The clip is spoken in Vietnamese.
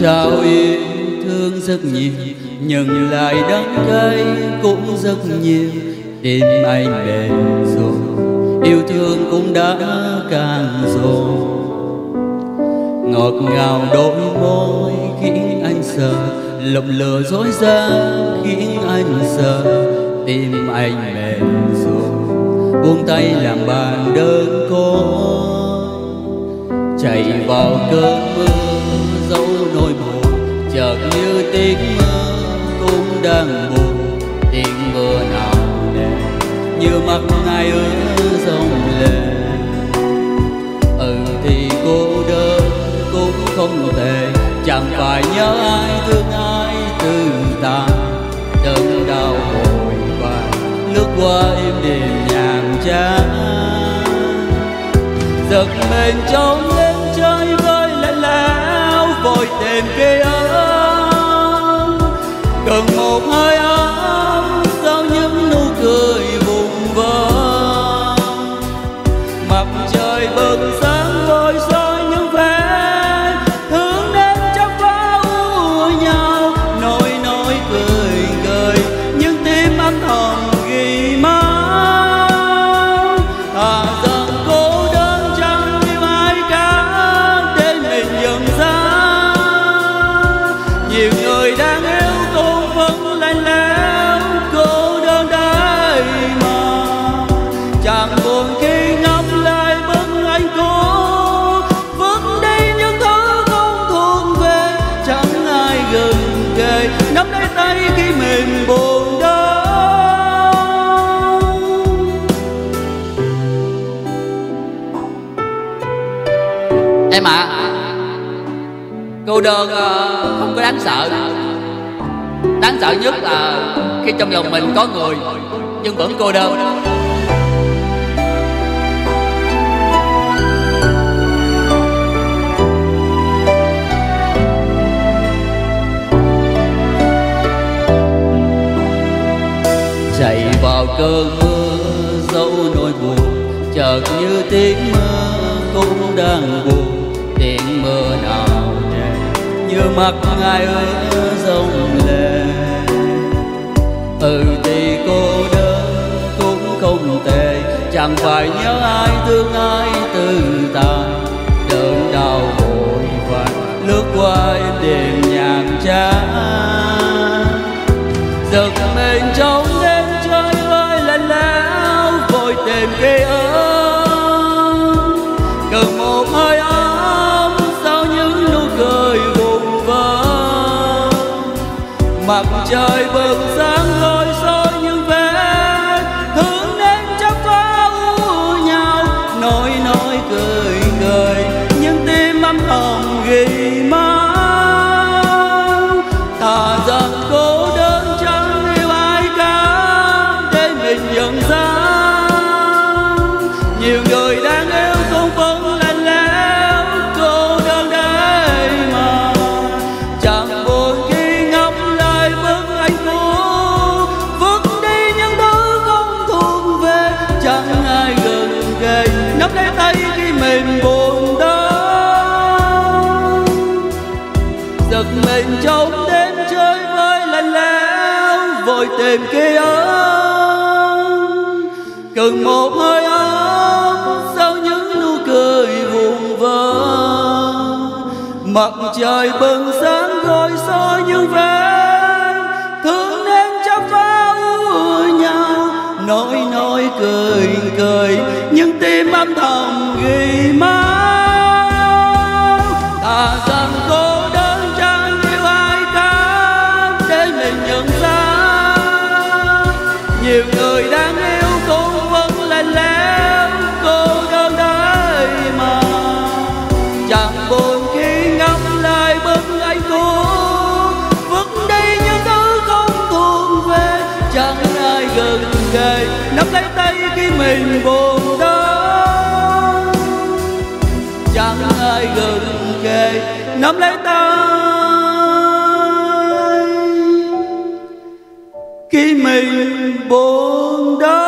yêu thương rất nhiều, nhưng lại đắng cay cũng rất nhiều. Tim anh mềm rồi, yêu thương cũng đã càng rồi. Ngọt ngào đôi môi khi anh sợ lộng lừa dối gian khi anh sợ tim anh mềm rồi, buông tay làm bàn đơn côi. Chạy vào cơn mưa chợt như tiếng mưa cũng đang buồn tiếng mưa nào nề, như mắt ai ứa dòng lệ. Ừ thì cô đơn cũng không thể chẳng phải nhớ ai, thương ai từ ta đớn đau vội vàng lướt qua im đềm nhàm chán. Giật mình trong đêm chơi vơi lẻ lẻ vội tìm ký ức. Cần một hơi ấm cô đơn ờ, không có đáng sợ. Đáng sợ nhất là khi trong lòng mình có người, nhưng vẫn cô đơn. Chạy vào cơn mưa dấu nỗi buồn, chợt như tiếng mưa cũng đang buồn như mặt ngài ứa dòng lệ ừ thì cô đơn cũng không tệ chẳng phải nhớ ai thương ai từ tàn, đớn đau vội vàng lướt qua em đêm nhàn chán. Giật mình trong đêm chơi vơi lạnh lẽo vội tìm ký ức. Cần một mặt trời bừng ra. Tôi tìm ký ức. Cần một hơi ấm sau những nụ cười vùng vơ mặt trời bừng sáng rồi soi những vết mình buồn đau chẳng ai gần kề nắm lấy tay. Khi mình buồn đau